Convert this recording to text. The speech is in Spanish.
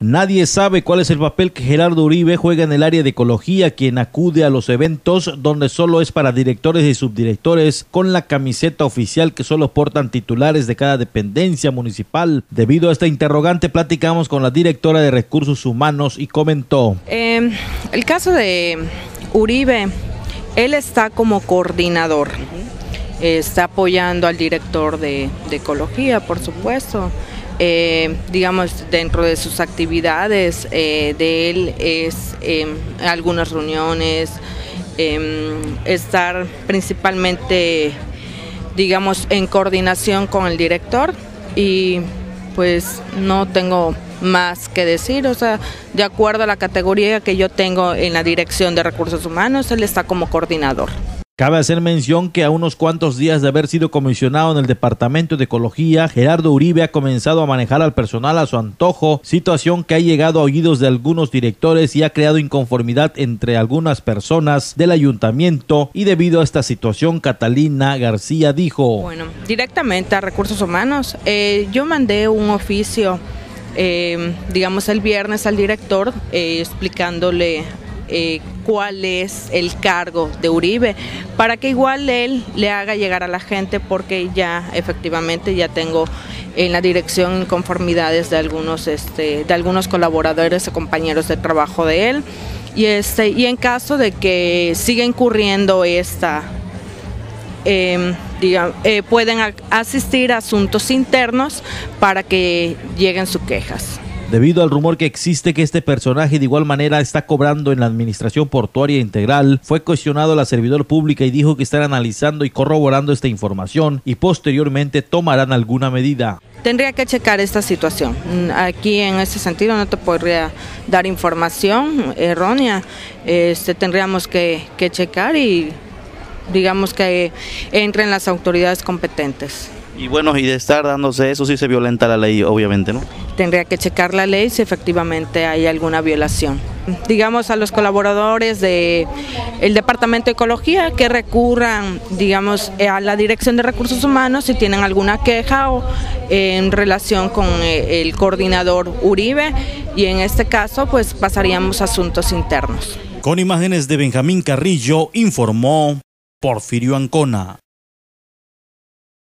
Nadie sabe cuál es el papel que Gerardo Uribe juega en el área de ecología, quien acude a los eventos donde solo es para directores y subdirectores con la camiseta oficial que solo portan titulares de cada dependencia municipal. Debido a esta interrogante, platicamos con la directora de Recursos Humanos y comentó. Eh, el caso de Uribe, él está como coordinador, está apoyando al director de, de ecología, por supuesto. Eh, digamos, dentro de sus actividades eh, de él es eh, algunas reuniones, em, estar principalmente, digamos, en coordinación con el director y pues no tengo más que decir, o sea, de acuerdo a la categoría que yo tengo en la Dirección de Recursos Humanos, él está como coordinador. Cabe hacer mención que a unos cuantos días de haber sido comisionado en el Departamento de Ecología, Gerardo Uribe ha comenzado a manejar al personal a su antojo, situación que ha llegado a oídos de algunos directores y ha creado inconformidad entre algunas personas del ayuntamiento y debido a esta situación, Catalina García dijo. Bueno, directamente a Recursos Humanos, eh, yo mandé un oficio, eh, digamos el viernes al director, eh, explicándole eh, cuál es el cargo de Uribe, para que igual él le haga llegar a la gente, porque ya efectivamente ya tengo en la dirección inconformidades de algunos, este, de algunos colaboradores o compañeros de trabajo de él. Y, este, y en caso de que siga incurriendo esta, diga, eh, pueden asistir a asuntos internos para que lleguen sus quejas debido al rumor que existe que este personaje de igual manera está cobrando en la Administración Portuaria Integral, fue cuestionado a la servidor pública y dijo que están analizando y corroborando esta información y posteriormente tomarán alguna medida. Tendría que checar esta situación. Aquí en ese sentido no te podría dar información errónea. Este, tendríamos que, que checar y digamos que entren las autoridades competentes. Y bueno, y de estar dándose eso sí se violenta la ley, obviamente, ¿no? Tendría que checar la ley si efectivamente hay alguna violación. Digamos a los colaboradores del el Departamento de Ecología que recurran, digamos, a la Dirección de Recursos Humanos si tienen alguna queja o en relación con eh, el coordinador Uribe y en este caso pues pasaríamos a asuntos internos. Con imágenes de Benjamín Carrillo informó Porfirio Ancona.